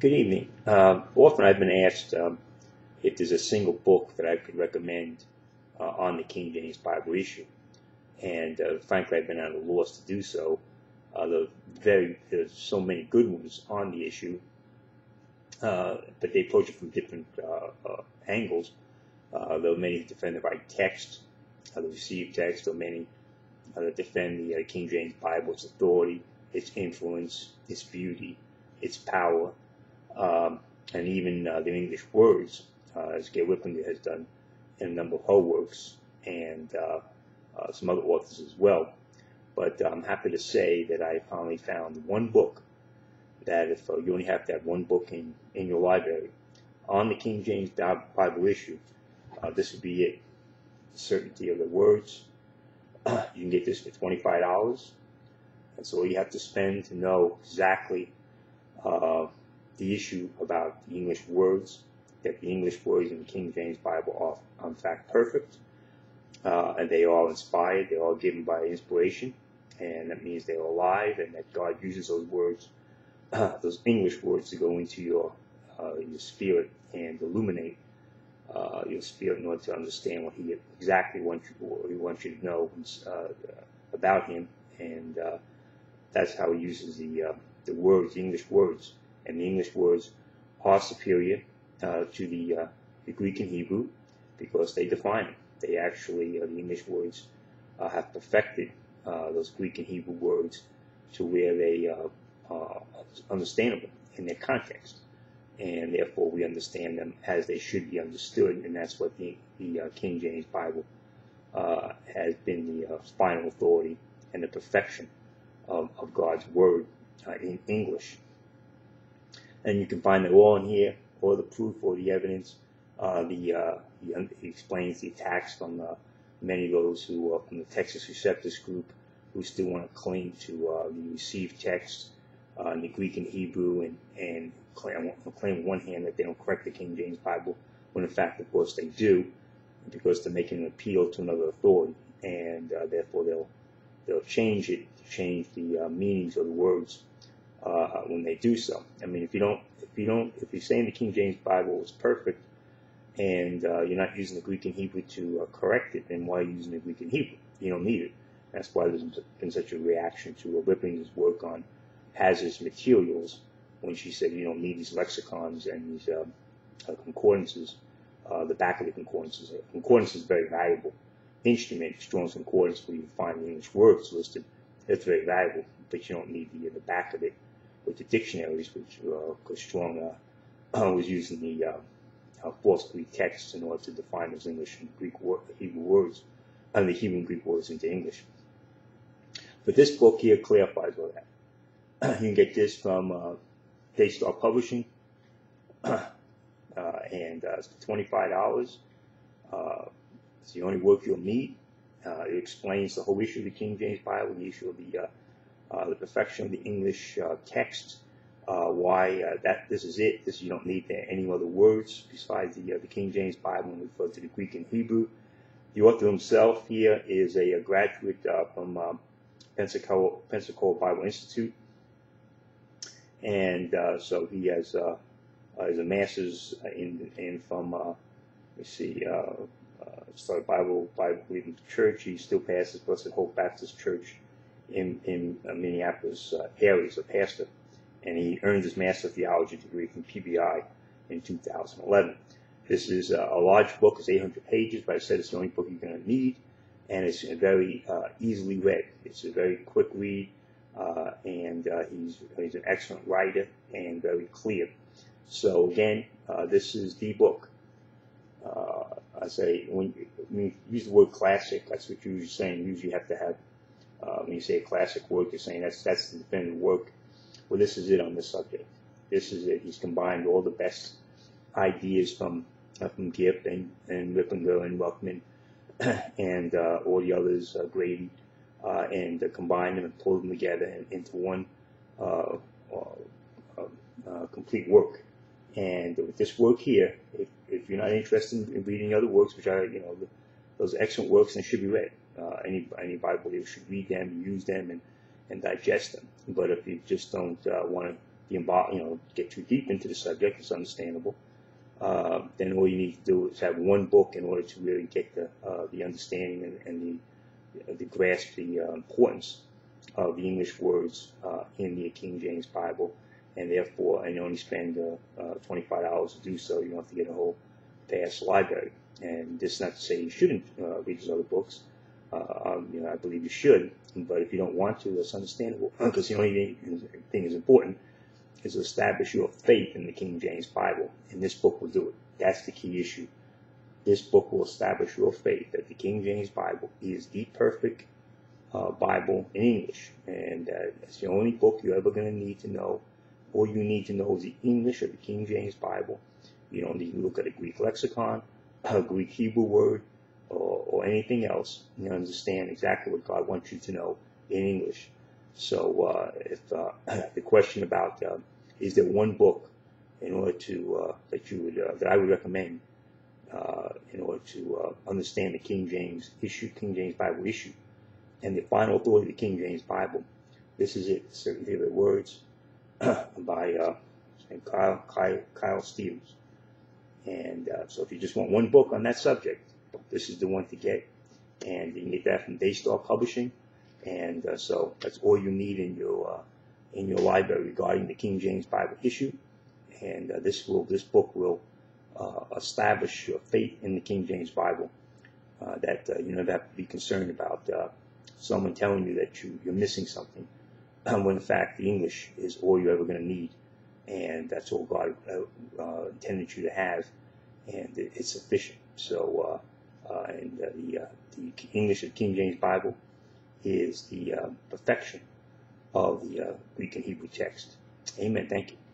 Good evening. Um, often I've been asked um, if there's a single book that I could recommend uh, on the King James Bible issue. And uh, frankly, I've been at a loss to do so. Uh, the very, there's so many good ones on the issue, uh, but they approach it from different uh, uh, angles. there are many that defend the right text, the received text, there are many that defend the King James Bible, its authority, its influence, its beauty, its power, um, and even uh, the English words, uh, as Gail Riplinger has done in a number of her works, and uh, uh some other authors as well. But I'm happy to say that I finally found one book that if uh, you only have to have one book in, in your library on the King James Bible issue, uh, this would be it. The certainty of the words. you can get this for $25. That's all you have to spend to know exactly uh, the issue about the English words, that the English words in the King James Bible are in fact perfect, uh, and they are inspired, they're all given by inspiration, and that means they're alive, and that God uses those words, uh, those English words, to go into your uh, your spirit and illuminate uh, your spirit in order to understand what He exactly wants you, He wants you to know uh, about Him, and uh, that's how He uses the the words, the English words and the English words are superior uh, to the, uh, the, Greek and Hebrew because they define it. They actually, uh, the English words uh, have perfected uh, those Greek and Hebrew words to where they are understandable in their context. And therefore, we understand them as they should be understood, and that's what the, the King James Bible has been the final authority and the perfection of, of God's Word in English and you can find it all in here, all the proof, all the evidence. Uh, the uh, he, he, explains the attacks from uh, many of those who are from the Textus Receptus group who still want to cling to uh, the received text uh, in the Greek and Hebrew and and claim, claim on one hand that they don't correct the King James Bible when in fact of course they do because they're making an appeal to another authority and uh, therefore they'll they'll change it change the meanings of the words uh, when they do so. I mean, if you don't, if you don't, if you're saying the King James Bible is perfect, and uh, you're not using the Greek and Hebrew to uh, correct it, then why are you using the Greek and Hebrew? You don't need it. That's why there's been such a reaction to Riplinger's work on hazardous materials when she said you don't need these lexicons and these uh, uh, concordances. Uh, the back of the concordances. Concordance is a very valuable instrument. Strong's Concordance, where you find the English words listed, it's very valuable, but you don't need the, the back of it with the dictionaries, which uh, Strong uh, was using the uh, uh, false Greek texts in order to define those English and Greek Hebrew words, and the Hebrew and Greek words into English. But this book here clarifies all that. you can get this from uh, Daystar Publishing, uh, and uh, it's $25. Uh, it's the only work you'll need. It explains the whole issue of the King James Bible, the issue of the the perfection of the English uh, text, uh, why that this is it. This you don't need any other words besides the the King James Bible and refer to the Greek and Hebrew. The author himself here is a, a graduate from um, Pensacola, Pensacola Bible Institute, and so he has uh, is a master's in in from uh, let's see uh, started Bible Bible believing church. He still passes Blessed Hope Baptist Church in, in uh, Minneapolis uh, area as a pastor, and he earned his Master of Theology degree from PBI in 2011. This is uh, a large book, it's 800 pages, but I said it's the only book you're going to need, and it's very uh, easily read. It's a very quick read, uh, and uh, he's, he's an excellent writer and very clear. So again, this is the book. I say when when you use the word classic, that's what you're saying. You usually you have to have uh, when you say a classic work, you're saying that's that's the definitive work. Well, this is it on this subject. This is it. He's combined all the best ideas from uh, from Gipp and and Riplinger and Ruckman and uh, all the others, uh, Grady, uh, and uh, combined them and pulled them together into one uh, uh, complete work. And with this work here, if, if you're not interested in reading other works, which are you know those excellent works and should be read, uh, any any Bible reader should read them, use them, and and digest them. But if you just don't uh, want to you know, get too deep into the subject. It's understandable. Uh, then all you need to do is have one book in order to really get the uh, the understanding and, and the the grasp the uh, importance of the English words uh, in the King James Bible, and therefore, and you only spend uh, uh, twenty five dollars to do so. You don't have to get a whole vast library. And this is not to say you shouldn't read these other books. Um, you know, I believe you should, but if you don't want to, that's understandable because the only thing is important is to establish your faith in the King James Bible, and this book will do it. That's the key issue. This book will establish your faith that the King James Bible is the perfect uh, Bible in English, and uh, it's the only book you're ever going to need to know. All you need to know is the English of the King James Bible. You don't need to look at a Greek lexicon, a Greek Hebrew word, or, or anything else. You understand exactly what God wants you to know in English. So uh, if uh, the question about uh, is there one book in order to uh, that you would uh, that I would recommend uh, in order to understand the King James issue, King James Bible issue, and the final authority of the King James Bible, this is it. Certainty of the words by Kyle, Kyle, Kyle Stephens. And so if you just want one book on that subject, this is the one to get. And you can get that from Daystar Publishing. And uh, so that's all you need in your uh, in your library regarding the King James Bible issue. And uh, this will this book will uh, establish your faith in the King James Bible. Uh, that uh, you never have to be concerned about someone telling you that you, you're missing something, when in fact the English is all you're ever going to need, and that's all God intended you to have, and it's sufficient. So, and the the English of King James Bible is the uh, perfection of the uh, Greek and Hebrew text. Amen. Thank you.